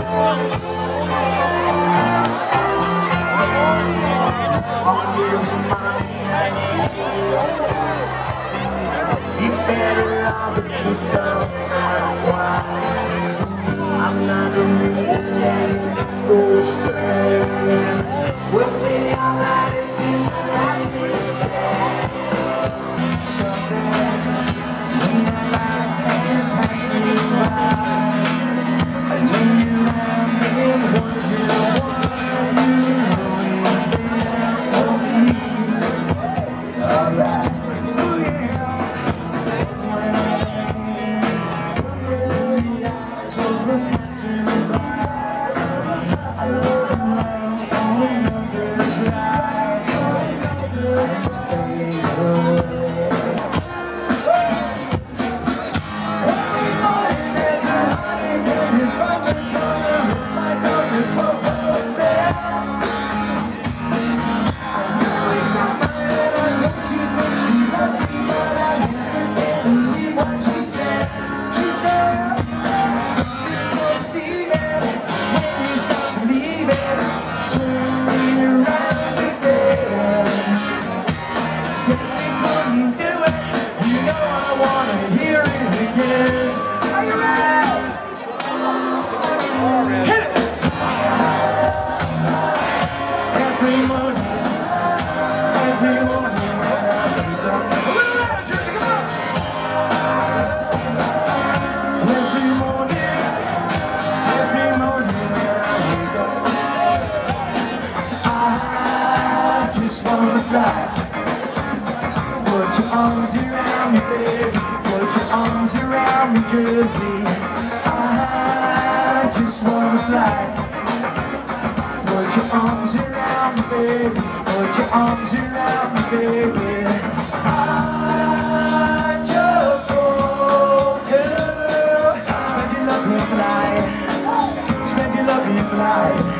You better love off just wanna fly. Put your arms around me, baby Put your arms around me, Jersey. I just wanna fly. Put your arms around me, baby. Put your arms around me, baby. I just want to Spend your love and fly. Spend your love and fly.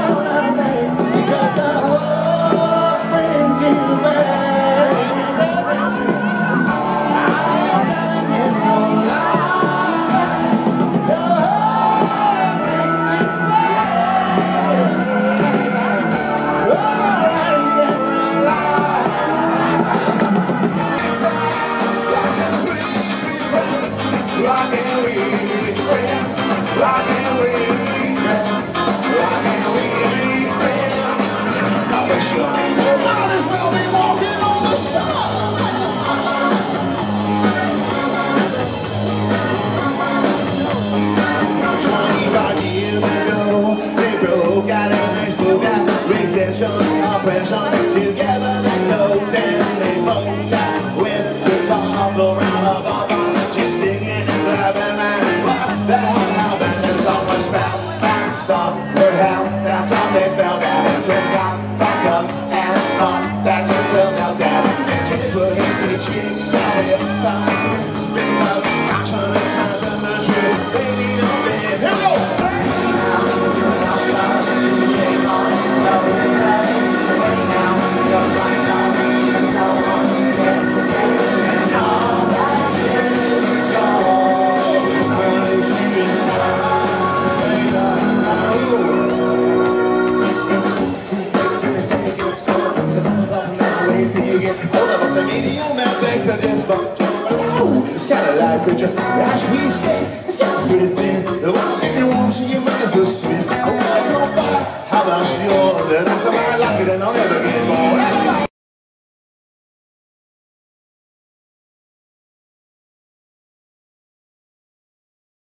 That back until now, Dad. Can't put in the cheeks, Picture, that's we stay. It's got pretty thing. The in your room, so you might as well swim. Oh, I don't buy. How about you? Then if I like it, and I'll never